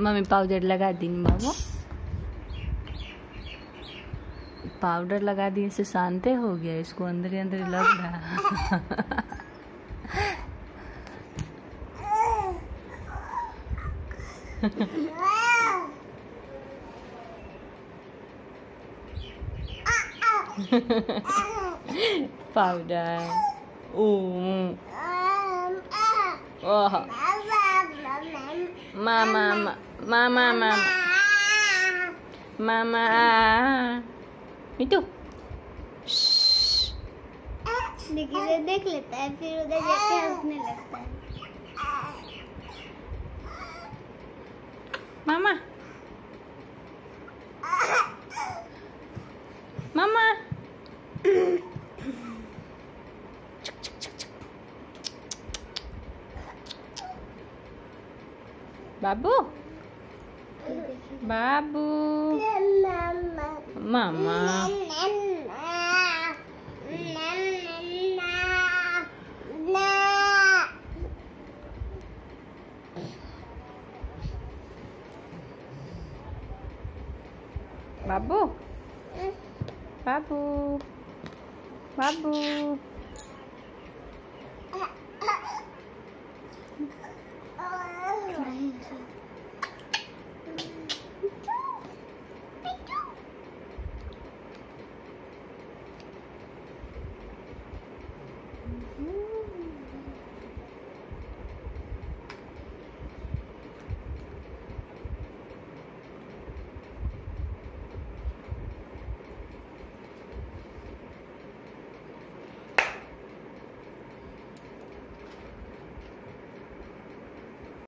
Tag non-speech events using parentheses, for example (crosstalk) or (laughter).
Mummy powder लगा दी बाबू। Powder लगा दिए से शांति हो गया इसको अंदर ही अंदर लग रहा पाउडर। ओ। (laughs) ओह। मामा मामा मामा मामा मिटू देखिए देख लेता है फिर उधर जाके हंसने लगता है। मामा बाबू बाबू मामा बाबू बाबू बाबू